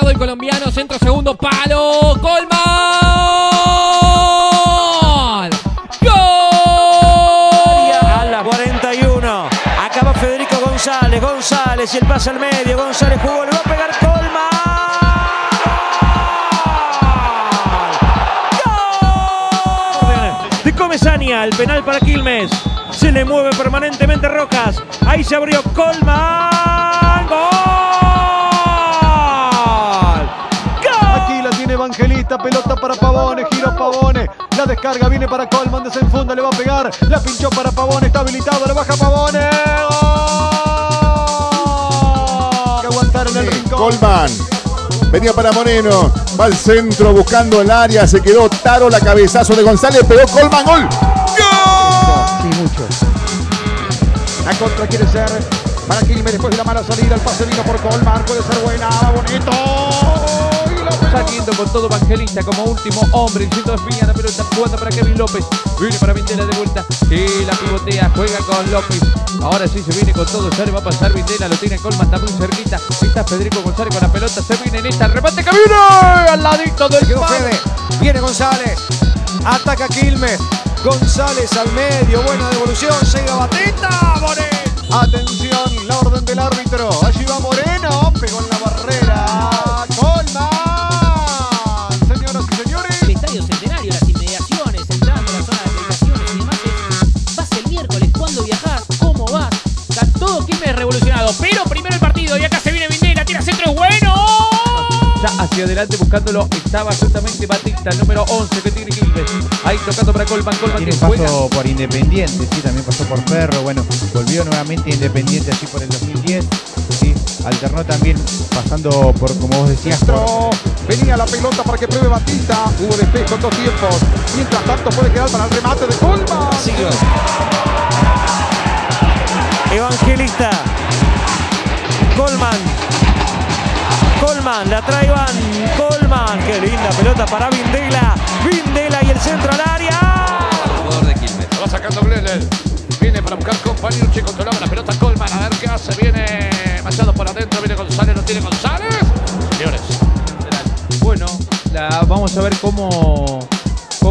colombiano, centro segundo palo, Colman. ¡Gol! A la 41. Acaba Federico González. González y el pase al medio. González jugó, le va a pegar Colman. De Comesaña, el penal para Quilmes. Se le mueve permanentemente Rojas. Ahí se abrió Colman. ¡Gol! Evangelista, pelota para Pavone, giro Pavone, la descarga viene para Colman, desenfunda, le va a pegar, la pinchó para Pavone, está habilitado, le baja Pavone. ¡Gol! Que aguantar en el rincón. Colman. Venía para Moreno. Va al centro buscando el área. Se quedó Taro. La cabezazo de González. Pegó Colman. Gol. Sí, mucho. La contra quiere ser para Quilmes después de la mala salida. El pase vino por Colman. Puede ser buena. Bonito. Saliendo con todo Evangelista como último hombre. Diciendo Espiña, la pelota jugando para Kevin López. Viene para Vindela de vuelta. Y la pivotea. Juega con López. Ahora sí se viene con todo. Ya le va a pasar Vindela. Lo tiene Colman. Está muy cerquita. Está Federico González con la pelota. Se viene en esta. Remate viene. Al ladito del. Fede. Viene González. Ataca Quilmes. González al medio. Buena devolución. Llega Batista. Moreno. Atención. La orden del árbitro. Allí va Moreno. Hacia adelante buscándolo estaba justamente Batista, el número 11 que tiene Quilmes. Ahí tocando para Colman, Colman Tiene que un juega. paso por Independiente, sí, también pasó por Ferro, bueno, volvió nuevamente Independiente así por el 2010, sí, alternó también pasando por, como vos decías, por, venía la pelota para que pruebe Batista. Hubo despejo en dos tiempos. Mientras tanto puede quedar para el remate de Colman. Evangelista. Colman. Colman, la trae Iván. Colman. Qué linda pelota para Vindela. Vindela y el centro al área. jugador de Quilmes. Va sacando Glenel. Viene para buscar compañero. Che controlaba la pelota Colman. A ver qué hace. Viene Machado por adentro. Viene González. No tiene González. Señores. Bueno, la- vamos a ver cómo,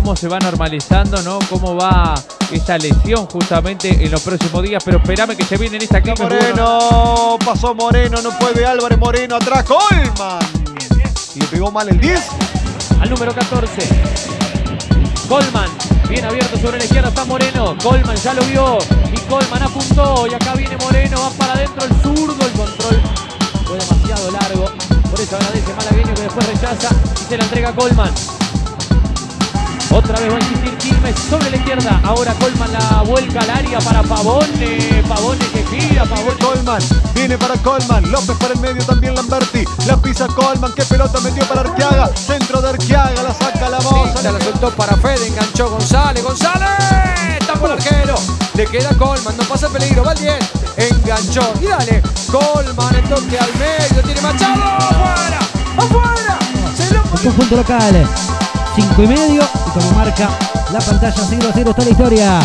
cómo se va normalizando, ¿no? Cómo va esta lesión justamente en los próximos días. Pero espérame que se viene en esta Quilmes. Moreno, pasó Moreno, no puede Álvarez Moreno atrás, Colman. Y le pegó mal el 10. Al número 14. Colman. Bien abierto sobre la izquierda está Moreno. Colman ya lo vio. Y Colman apuntó. Y acá viene Moreno. Va para adentro el zurdo. El control fue demasiado largo. Por eso agradece Malagueño que después rechaza. Y se la entrega a Colman. Otra vez va a insistir Quilmes sobre la izquierda. Ahora Colman la vuelca al área para Pavone. Pavone que gira. Pavone. Colman, viene para Colman, López para el medio también Lamberti, la pisa Colman, qué pelota metió para Arqueaga, centro de Arqueaga, la saca la moza, la soltó para Fede, enganchó González, González, tapó el arquero, le queda Colman, no pasa peligro, va el 10, enganchó, y dale, Colman, el toque al medio, tiene Machado, afuera, afuera, se lo El conjunto local. 5 y medio. Y como marca la pantalla 0 a 0 está la historia.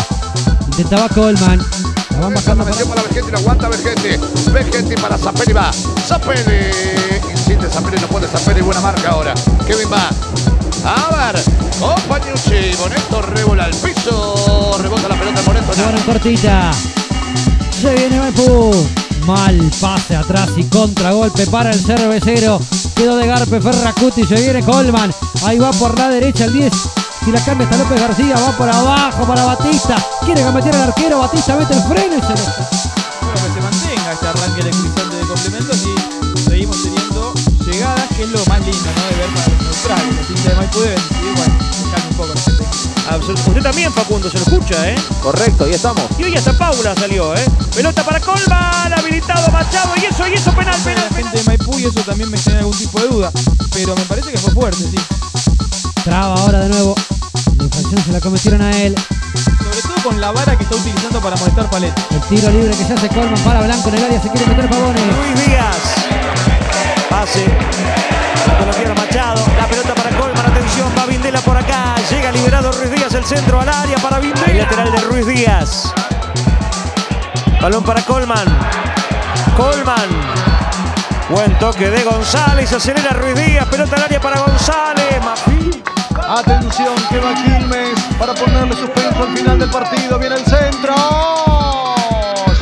Intentaba Colman. La van bajando La para Vergente. No aguanta Vergente. Vergente para Zapelli va. Zapelli. Insiste Zapelli. No puede Zapelli. Buena marca ahora. Kevin va. A ver. Compañucci. Boneto rebola al piso. Rebota la pelota Boneto. Jugaron cortita. Se viene Maipú. Mal pase atrás y contragolpe para el cervecero. Quedó de Garpe Ferracuti. Se viene Colman. Ahí va por la derecha el 10. Si la cambia hasta López García. Va por abajo para Batista. Quiere meter al arquero. Batista mete el freno y se bueno, que se mantenga este arranque electrizante de complementos y seguimos teniendo llegadas, que es lo más lindo, ¿no? De ver para los neutrales, hinchas de Maipú Usted también, Facundo, se lo escucha, ¿eh? Correcto, ahí estamos. Y hoy hasta Paula salió, ¿eh? Pelota para Colman, habilitado Machado. Y eso, y eso, penal, penal, la penal. gente de Maipú y eso también me genera algún tipo de duda, pero me parece que fue fuerte, sí. Traba ahora de nuevo. La infracción se la cometieron a él. Sobre todo con la vara que está utilizando para molestar Palet. El tiro libre que se hace Colman para Blanco en el área. Se quiere meter Pavone. Luis Díaz. Pase. Machado. La pelota para centro al área para Vindela. El lateral de Ruiz Díaz. Balón para Colman. Colman. Buen toque de González, acelera Ruiz Díaz, pelota al área para González. Mafi. Atención que va Quilmes para ponerle suspenso al final del partido. Viene el centro.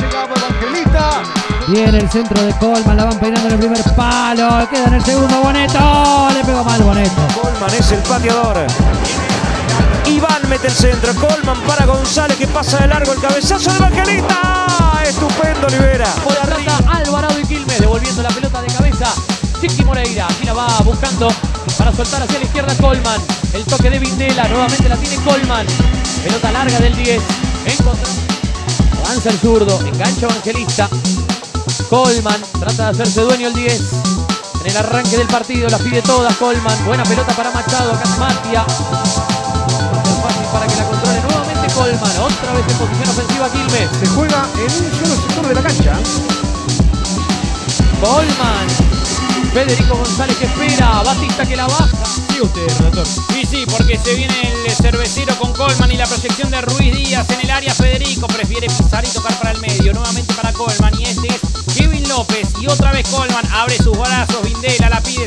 Llegaba Evangelista. Viene el centro de Colman, la van peinando en el primer palo. Queda en el segundo Boneto. Le pegó mal Boneto. Colman es el pateador. Iván mete el centro. Colman para González que pasa de largo el cabezazo de Evangelista. Estupendo, Olivera. Por atrás Alvarado y Quilmes devolviendo la pelota de cabeza. Chiqui Moreira. La va buscando para soltar hacia la izquierda Colman. El toque de Vindela. Nuevamente la tiene Colman. Pelota larga del 10. En contra. Avanza el zurdo. Engancha Evangelista. Colman trata de hacerse dueño el 10. En el arranque del partido las pide todas Colman. Buena pelota para Machado. Acá Matia. Para que la controle nuevamente Colman. Otra vez en posición ofensiva Quilmes. Se juega en un solo sector de la cancha. Colman. Federico González que espera. Batista que la baja. Sigue usted, relator. Sí, sí, porque se viene el cervecero con Colman y la proyección de Ruiz Díaz en el área. Federico prefiere pisar y tocar para el medio. Nuevamente para Colman y este es Kevin López. Y otra vez Colman abre sus brazos. Vindela la pide,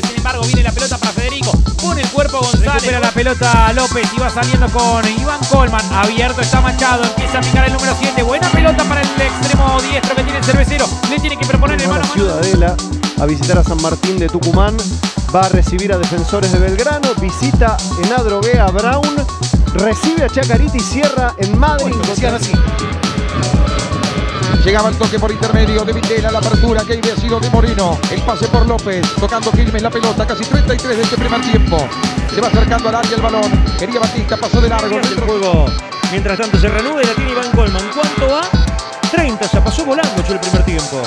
cuerpo González. Recupera la pelota López y va saliendo con Iván Colman. Abierto está Machado. Empieza a picar el número 7. Buena pelota para el extremo diestro que tiene el cervecero. Le tiene que proponer el mano a. Ciudadela a visitar a San Martín de Tucumán. Va a recibir a Defensores de Belgrano. Visita en Adrogué a Brown. Recibe a Chacarita y cierra en Madrid. Llegaba el toque por intermedio de Vitela, la apertura que había sido de Moreno. El pase por López, tocando Quilmes la pelota, casi 33 de este primer tiempo. Se va acercando al área el balón. Quería Batista, pasó de largo. El juego, mientras tanto, se reanuda y la tiene Iván Colman. ¿Cuánto va? 30, se pasó volando el primer tiempo.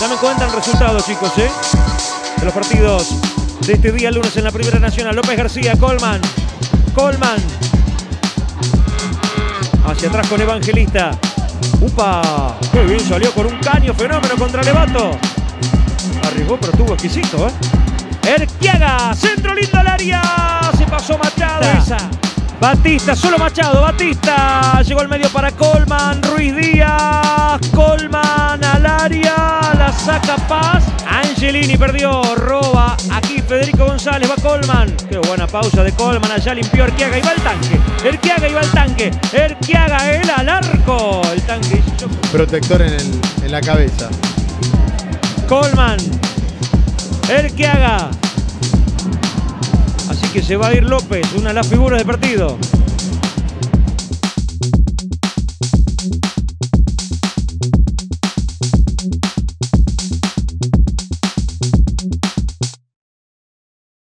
Ya me cuentan resultados, chicos, ¿eh? De los partidos de este día lunes en la Primera Nacional. López García, Colman. Colman. Hacia atrás con Evangelista. ¡Upa! ¡Qué bien salió con un caño fenómeno contra Levato! Arriesgó, pero estuvo exquisito, ¿eh? Erquiaga, centro lindo al área. Se pasó Machado. Esa. Batista, solo Machado, Batista. Llegó al medio para Colman, Ruiz Díaz. Colman al área. La saca Paz. Angelini perdió, roba. Aquí Federico González va Colman. Qué buena pausa de Colman. Allá limpió Erquiaga y va al tanque. Erquiaga y va al tanque. Erquiaga, él al arco. El tanque Protector en, el- en la cabeza. Colman. Erquiaga. Que se va a ir López, una de las figuras del partido.